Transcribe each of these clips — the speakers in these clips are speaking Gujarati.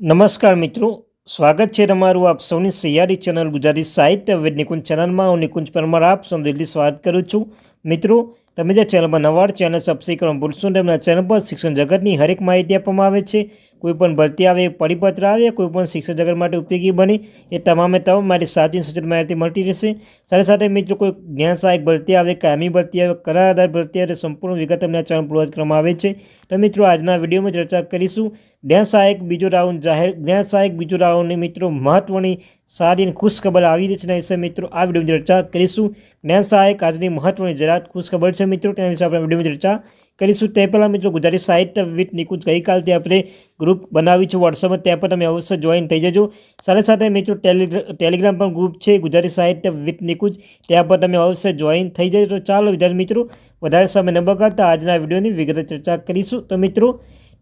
નમસ્કાર મિત્રો, સ્વાગત છે તમારું આપ સૌની સૈયારી ચેનલ ગુજરાતી સાહિત્ય નિકુંજ ચેનલમાં. હું નિકુંજ પરમાર, આપ સૌ દિલ્હી સ્વાગત કરું છું. મિત્રો, તમે જે ચેનલમાં નવાડ ચેનલ સબસ્ક્રાઈબ કરવા ભૂલશો ને એમના ચેનલ પર શિક્ષણ જગતની હરેક માહિતી આપવામાં આવે છે. કોઈ પણ ભરતી આવે, પરિપત્ર આવે, કોઈ પણ શિક્ષણ જગત માટે ઉપયોગી બને, એ તમામે તમામ મારી સાચી સૂચિત માહિતી મળતી રહેશે. સાથે સાથે મિત્રો, કોઈ જ્ઞાન સહાયક ભરતી આવે, કાયમી ભરતી આવે, કરાર આધાર ભરતી આવે, સંપૂર્ણ વિગત તમને આ ચેનલ પૂર્વજ કરવામાં આવે છે. તો મિત્રો, આજના વિડીયોમાં ચર્ચા કરીશું જ્ઞાન સહાયક બીજો રાઉન્ડ જાહેર, જ્ઞાન સહાયક બીજો રાઉન્ડની મિત્રો, મહત્વની સારી અને ખુશખબર આવી રહી છે. તેના વિશે મિત્રો, આ વિડીયોમાં ચર્ચા કરીશું. જ્ઞાન સહાયક આજની મહત્વની જરાત ખુશખબર છે મિત્રો? તેના વિશે આપણે વિડીયોમાં ચર્ચા કરીશું. તે પહેલાં મિત્રો ગુજરાતી સાહિત્ય વિથ નિકુંજ ગઈકાલથી આપણે ગ્રુપ બનાવી છે. વોટ્સઅપમાં ત્યાં પર તમે અવશ્ય જોઈન થઈ જજો. સાથે સાથે મિત્રો ટેલિગ્રામ પણ ગ્રુપ છે. ગુજરાતી સાહિત્ય વિથ નિકુંજ. ત્યાં પર તમે અવશ્ય જોઈન થઈ જજો. તો ચાલો વિદ્યાર્થી મિત્રો, વધારે સમય ન બગાડતા આજના વિડીયોની વિગત ચર્ચા કરીશું. તો મિત્રો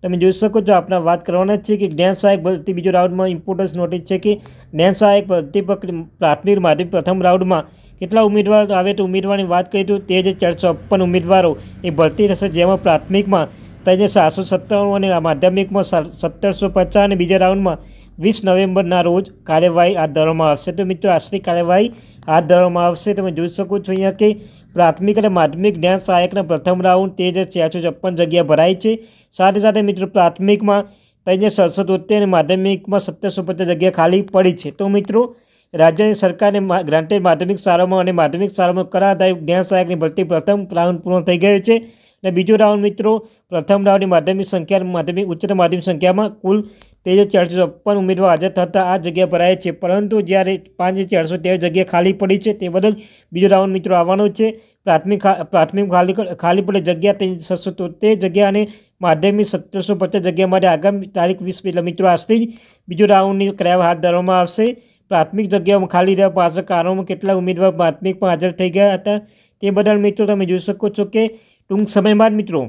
તમે જોઈ શકો છો, આપણે વાત કરવાના જ છે કે જ્ઞાન સહાયક ભરતી બીજો રાઉન્ડમાં ઇમ્પોર્ટન્સ નોટિસ છે કે જ્ઞાન સહાયક ભરતી પ્રાથમિક માધ્યમિક પ્રથમ રાઉન્ડમાં કેટલા ઉમેદવાર આવે તો ઉમેદવારની વાત કરી તો તે જે ચારસો છપ્પન ઉમેદવારો એ ભરતી થશે, જેમાં પ્રાથમિકમાં તેને સાતસો સત્તાણું અને માધ્યમિકમાં સત્તરસો પચાસ અને બીજા રાઉન્ડમાં વીસ નવેમ્બરના રોજ કાર્યવાહી હાથ ધરવામાં આવશે. તો મિત્રો, આજની કાર્યવાહી હાથ ધરવામાં આવશે. તમે જોઈ શકો છો અહીંયા કે પ્રાથમિક અને માધ્યમિક જ્ઞાન સહાયકના પ્રથમ રાઉન્ડ તે હજાર ચારસો છપ્પન જગ્યા ભરાય છે. સાથે સાથે મિત્રો, પ્રાથમિકમાં ત્રણ સડસો તોતેર અને માધ્યમિકમાં સત્તરસો પચાસ જગ્યા ખાલી પડી છે. તો મિત્રો, રાજ્યની સરકારને ગ્રાન્ટેડ માધ્યમિક શાળામાં અને માધ્યમિક શાળામાં કરાતા જ્ઞાન સહાયકની ભરતી પ્રથમ રાઉન્ડ પૂર્ણ થઈ ગયો છે. અને બીજો રાઉન્ડ મિત્રો, પ્રથમ રાઉન્ડની માધ્યમિક સંખ્યા માધ્યમિક ઉચ્ચતર માધ્યમિક સંખ્યામાં કુલ તેર ચારસો છપ્પન ઉમેદવાર હાજર થતાં આ જગ્યા ભરાય છે. પરંતુ જ્યારે પાંચ ચારસો તેર જગ્યા ખાલી પડી છે, તે બદલ બીજો રાઉન્ડ મિત્રો આવવાનો છે. પ્રાથમિક પ્રાથમિક ખાલી ખાલી પડે જગ્યા તે છસો તોતેર જગ્યા અને માધ્યમિક સત્તરસો પચાસ જગ્યા માટે આગામી તારીખ વીસ પહેલાં મિત્રો આજથી જ બીજો રાઉન્ડની કરાવ હાથ ધરવામાં આવશે. પ્રાથમિક જગ્યાઓ ખાલી રહ્યા પાછળ કારણોમાં કેટલા ઉમેદવાર પ્રાથમિકમાં હાજર થઈ ગયા હતા તે બદલ મિત્રો તમે જોઈ શકો છો કે ટૂંક સમયમાં જ મિત્રો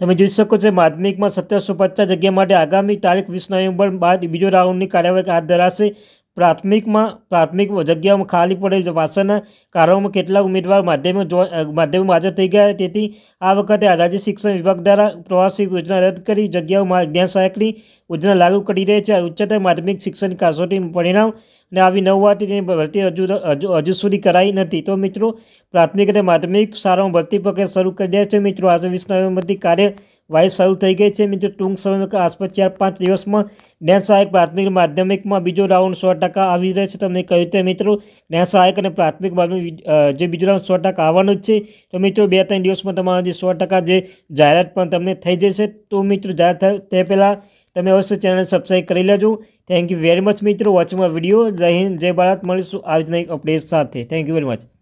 તમે જોઈ શકો છો માધ્યમિકમાં સત્તરસો પચાસ જગ્યા માટે આગામી તારીખ વીસ નવેમ્બર બાદ બીજો રાઉન્ડની કાર્યવાહી હાથ ધરાશે. પ્રાથમિકમાં, પ્રાથમિક જગ્યાઓમાં ખાલી પડેલ પાછળના કારણોમાં કેટલા ઉમેદવાર માધ્યમિક માધ્યમમાં હાજર થઈ ગયા. તેથી આ વખતે રાજ્ય શિક્ષણ વિભાગ દ્વારા પ્રવાસી યોજના રદ કરી જગ્યાઓમાં જ્ઞાન સહાયકની યોજના લાગુ કરી રહી છે. ઉચ્ચતર માધ્યમિક શિક્ષણ કાસોટી પરિણામ અને આવી નવ હોવાથી તેની ભરતી હજુ હજુ સુધી કરાઈ નથી. તો મિત્રો પ્રાથમિક અને માધ્યમિક શાળામાં ભરતી પ્રક્રિયા શરૂ કરી દે છે. મિત્રો, આજે વીસ નવેમ્બરથી કાર્યવાહી શરૂ થઈ ગઈ છે. મિત્રો, ટૂંક સમયમાં આસપાસ ચાર પાંચ દિવસમાં જ્ઞાન સહાયક પ્રાથમિક માધ્યમિકમાં બીજો રાઉન્ડ સો ટકા આવી રહ્યો છે. તમને કહ્યું તે મિત્રો જ્ઞાન સહાયક અને પ્રાથમિક માધ્યમિક જે બીજો રાઉન્ડ સો ટકા આવવાનો જ છે. તો મિત્રો, બે ત્રણ દિવસમાં તમારા જે સો ટકા જે જાહેરાત પણ તમને થઈ જશે તો મિત્રો, જાહેર તે પહેલાં તમે અવશ્ય ચેનલ સબસ્ક્રાઈબ કરી લેજો. થેન્ક યુ વેરી મચ મિત્રો વોચમાં વીડિયો જય હિન્દ, જય ભારત. મળીશું આવી જ નહીં અપડેટ સાથે. Thank you very much